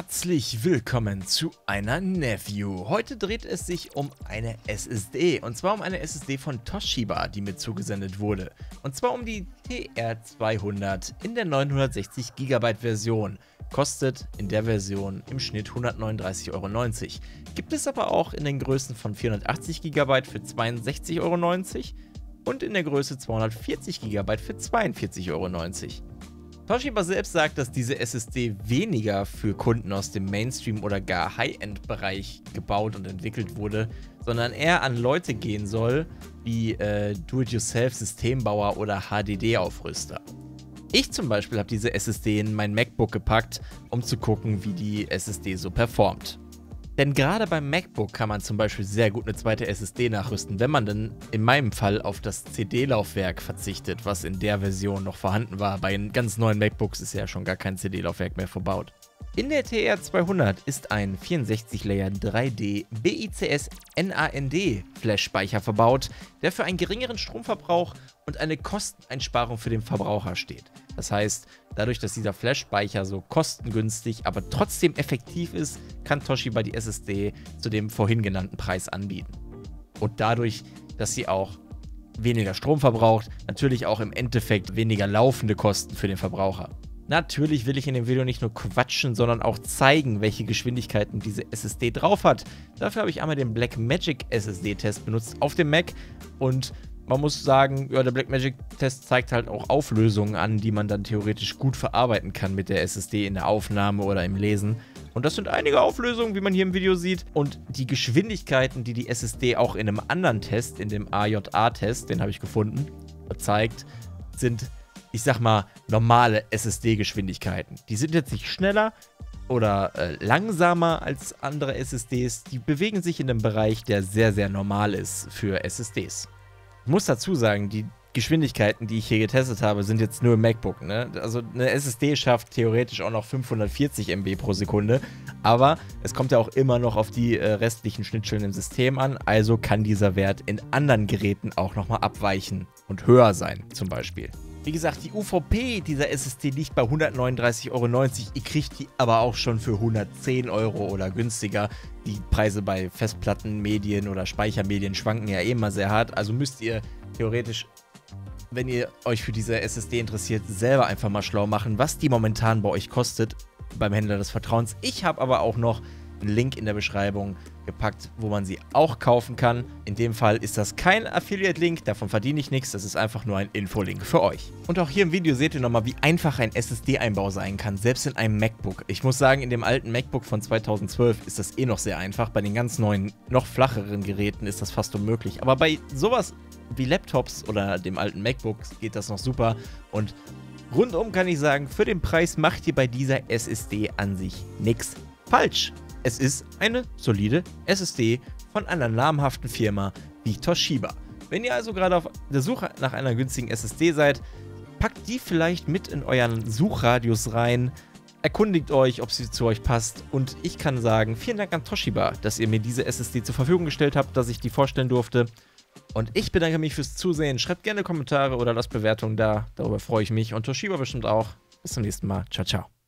Herzlich willkommen zu einer Neview. Heute dreht es sich um eine SSD und zwar um eine SSD von Toshiba, die mir zugesendet wurde. Und zwar um die TR200 in der 960 GB Version. Kostet in der Version im Schnitt 139,90 Euro. Gibt es aber auch in den Größen von 480 GB für 62,90 Euro und in der Größe 240 GB für 42,90 Euro. Toshiba selbst sagt, dass diese SSD weniger für Kunden aus dem Mainstream- oder gar High-End-Bereich gebaut und entwickelt wurde, sondern eher an Leute gehen soll, wie äh, Do-it-yourself-Systembauer oder HDD-Aufrüster. Ich zum Beispiel habe diese SSD in mein MacBook gepackt, um zu gucken, wie die SSD so performt. Denn gerade beim MacBook kann man zum Beispiel sehr gut eine zweite SSD nachrüsten, wenn man dann in meinem Fall auf das CD-Laufwerk verzichtet, was in der Version noch vorhanden war. Bei ganz neuen MacBooks ist ja schon gar kein CD-Laufwerk mehr verbaut. In der TR200 ist ein 64-Layer 3D BICS NAND Flash-Speicher verbaut, der für einen geringeren Stromverbrauch und eine Kosteneinsparung für den Verbraucher steht. Das heißt, dadurch, dass dieser Flash-Speicher so kostengünstig, aber trotzdem effektiv ist, kann Toshiba die SSD zu dem vorhin genannten Preis anbieten. Und dadurch, dass sie auch weniger Strom verbraucht, natürlich auch im Endeffekt weniger laufende Kosten für den Verbraucher. Natürlich will ich in dem Video nicht nur quatschen, sondern auch zeigen, welche Geschwindigkeiten diese SSD drauf hat. Dafür habe ich einmal den Blackmagic SSD-Test benutzt auf dem Mac und man muss sagen, ja, der Blackmagic-Test zeigt halt auch Auflösungen an, die man dann theoretisch gut verarbeiten kann mit der SSD in der Aufnahme oder im Lesen. Und das sind einige Auflösungen, wie man hier im Video sieht. Und die Geschwindigkeiten, die die SSD auch in einem anderen Test, in dem AJA-Test, den habe ich gefunden, zeigt, sind ich sag mal, normale SSD-Geschwindigkeiten. Die sind jetzt nicht schneller oder äh, langsamer als andere SSDs. Die bewegen sich in einem Bereich, der sehr, sehr normal ist für SSDs. Ich muss dazu sagen, die Geschwindigkeiten, die ich hier getestet habe, sind jetzt nur im MacBook. Ne? Also eine SSD schafft theoretisch auch noch 540 MB pro Sekunde, aber es kommt ja auch immer noch auf die äh, restlichen Schnittstellen im System an, also kann dieser Wert in anderen Geräten auch nochmal abweichen und höher sein zum Beispiel. Wie gesagt, die UVP dieser SSD liegt bei 139,90 Euro. Ihr kriegt die aber auch schon für 110 Euro oder günstiger. Die Preise bei Festplatten, Medien oder Speichermedien schwanken ja eh immer sehr hart. Also müsst ihr theoretisch, wenn ihr euch für diese SSD interessiert, selber einfach mal schlau machen, was die momentan bei euch kostet beim Händler des Vertrauens. Ich habe aber auch noch einen Link in der Beschreibung gepackt, wo man sie auch kaufen kann. In dem Fall ist das kein Affiliate-Link, davon verdiene ich nichts, das ist einfach nur ein Info-Link für euch. Und auch hier im Video seht ihr nochmal, wie einfach ein SSD-Einbau sein kann, selbst in einem MacBook. Ich muss sagen, in dem alten MacBook von 2012 ist das eh noch sehr einfach, bei den ganz neuen, noch flacheren Geräten ist das fast unmöglich. Aber bei sowas wie Laptops oder dem alten MacBook geht das noch super und Rundum kann ich sagen, für den Preis macht ihr bei dieser SSD an sich nichts falsch. Es ist eine solide SSD von einer namhaften Firma wie Toshiba. Wenn ihr also gerade auf der Suche nach einer günstigen SSD seid, packt die vielleicht mit in euren Suchradius rein, erkundigt euch, ob sie zu euch passt und ich kann sagen, vielen Dank an Toshiba, dass ihr mir diese SSD zur Verfügung gestellt habt, dass ich die vorstellen durfte. Und ich bedanke mich fürs Zusehen. Schreibt gerne Kommentare oder lasst Bewertungen da. Darüber freue ich mich und Toshiba bestimmt auch. Bis zum nächsten Mal. Ciao, ciao.